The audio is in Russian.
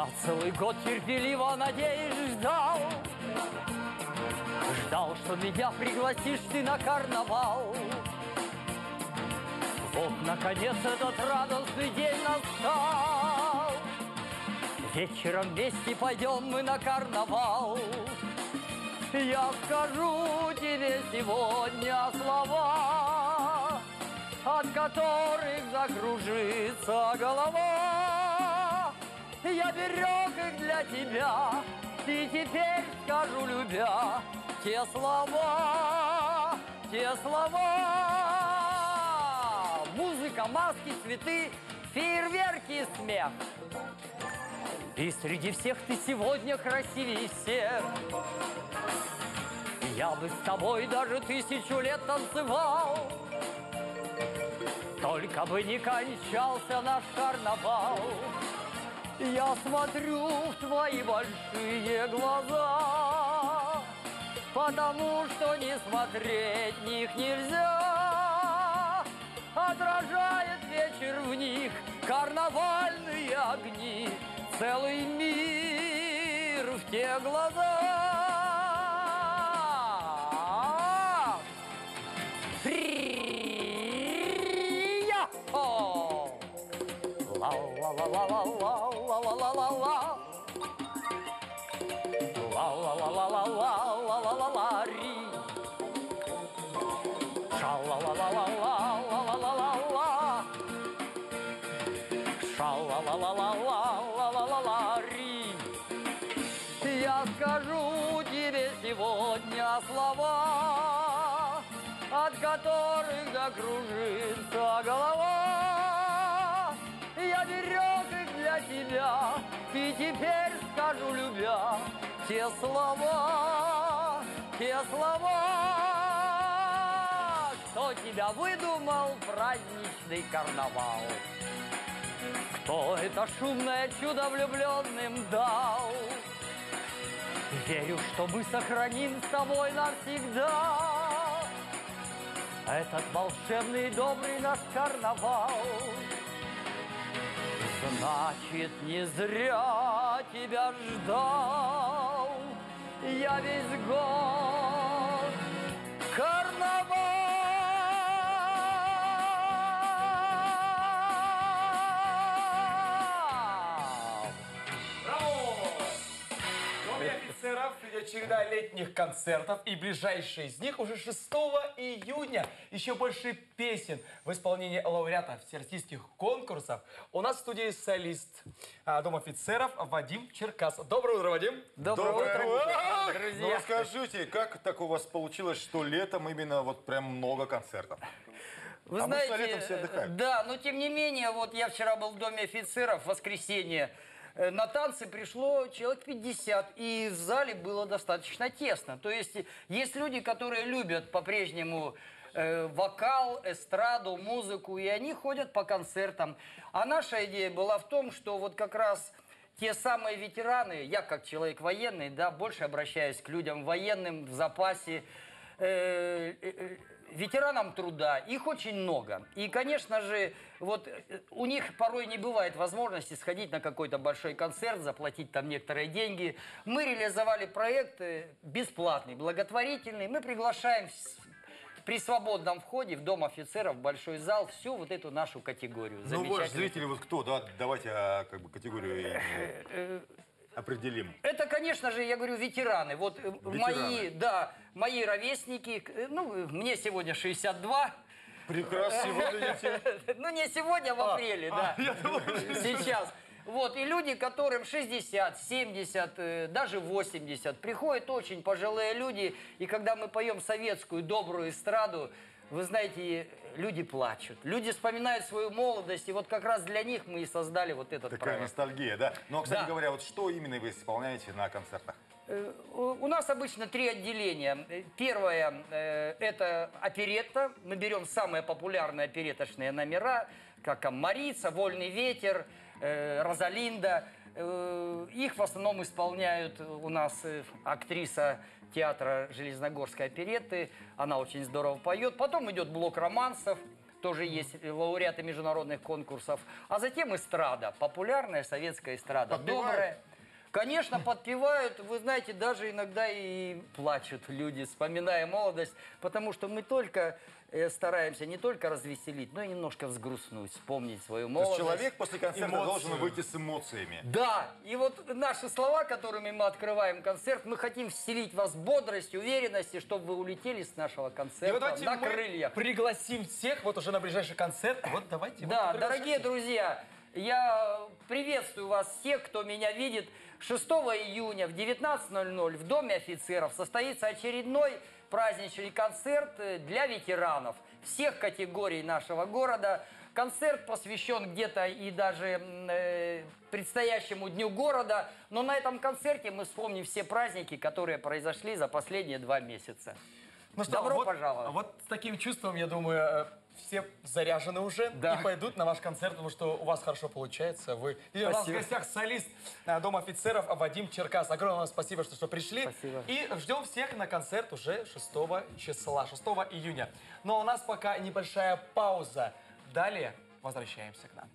Я целый год терпеливо, надеюсь, ждал. Ждал, что меня пригласишь ты на карнавал. Вот, наконец, этот радостный день настал. Вечером вместе пойдем мы на карнавал. Я скажу тебе сегодня слова От которых закружится голова берег их для тебя И теперь скажу, любя Те слова, те слова Музыка, маски, цветы, фейерверки, смех и среди всех ты сегодня красивее всех. Я бы с тобой даже тысячу лет танцевал, Только бы не кончался наш карнавал. Я смотрю в твои большие глаза, Потому что не смотреть них нельзя. Отражает вечер в них карнавальные огни, Целый мир в те глаза. Прияха Ла-ла-ла-ла-ла-ла! Ша-ла-ла-ла-ла-ла-ла-ла-ла-ри. Я скажу тебе сегодня слова, от которых закружится голова. Я берег их для тебя, и теперь скажу, любя, те слова, те слова, кто тебя выдумал праздничный карнавал. Кто это шумное чудо влюбленным дал? Верю, что мы сохраним с тобой навсегда. Этот волшебный добрый наш карнавал. Значит, не зря тебя ждал. Я весь год идет череда летних концертов, и ближайший из них уже 6 июня. Еще больше песен в исполнении лауреатов всероссийских конкурсов. У нас в студии солист а, Дома офицеров Вадим Черкас. Доброе утро, Вадим. Доброе, Доброе утро, утро. друзья. Ну расскажите, как так у вас получилось, что летом именно вот прям много концертов? Вы Обычно знаете, летом все отдыхают. да, но тем не менее, вот я вчера был в Доме офицеров в воскресенье, э, на танцы пришло человек 50, и в зале было достаточно тесно. То есть есть люди, которые любят по-прежнему э, вокал, эстраду, музыку, и они ходят по концертам. А наша идея была в том, что вот как раз те самые ветераны, я как человек военный, да, больше обращаюсь к людям военным в запасе, э, э, э, ветеранам труда, их очень много. И, конечно же, вот э, у них порой не бывает возможности сходить на какой-то большой концерт, заплатить там некоторые деньги. Мы реализовали проект э, бесплатный, благотворительный. Мы приглашаем при свободном входе в Дом офицеров, в большой зал, всю вот эту нашу категорию. Ну, ваш зрители вот кто, да? Давайте а, как бы категорию определим. Это, конечно же, я говорю, ветераны. Вот э, мои, да, мои ровесники, э, ну, мне сегодня 62. Прекрасно выглядите. Ну, не сегодня, а в апреле, да. Сейчас. Вот, и люди, которым 60, 70, э, даже 80, приходят очень пожилые люди, и когда мы поем советскую добрую эстраду, вы знаете, люди плачут. Люди вспоминают свою молодость, и вот как раз для них мы и создали вот этот Такая проект. ностальгия, да? Но, кстати Да. говоря, вот что именно вы исполняете на концертах? Э, У нас обычно три отделения. Первое э, это оперетта. Мы берем самые популярные опереточные номера, как там Марица, Вольный ветер, э, Розалинда. Э, Их в основном исполняют у нас э, актриса театра Железногорской оперетты. Она очень здорово поет. Потом идет блок романсов. тоже есть лауреаты международных конкурсов. А затем эстрада, популярная советская эстрада. Подпевают? Добрая. Конечно, подпевают. Вы знаете, даже иногда и плачут люди, вспоминая молодость, потому что мы только э, стараемся не только развеселить, но и немножко взгрустнуть, вспомнить свою То молодость. есть человек после концерта Эмоцию. должен выйти с эмоциями. Да, и вот наши слова, которыми мы открываем концерт, мы хотим вселить в вас бодрость, уверенность, чтобы вы улетели с нашего И вот концерта на крыльях. пригласим всех вот уже на ближайший концерт. Вот давайте. Да, вот дорогие друзья, я приветствую вас всех, кто меня видит. 6 июня в 19.00 в Доме офицеров состоится очередной праздничный концерт э, для ветеранов всех категорий нашего города. Концерт посвящен где-то и даже э, предстоящему Дню города, но на этом концерте мы вспомним все праздники, которые произошли за последние два месяца. Ну что, Добро вот, пожаловать. Вот с таким чувством, я думаю, э, все заряжены уже Да. и пойдут на ваш концерт, потому что у вас хорошо получается. Вы... И у нас в гостях солист э, Дома офицеров Вадим Черкас. Огромное вам спасибо, что, что пришли. Спасибо. И ждем всех на концерт уже 6 числа, 6 июня. Но у нас пока небольшая пауза. Далее возвращаемся к нам.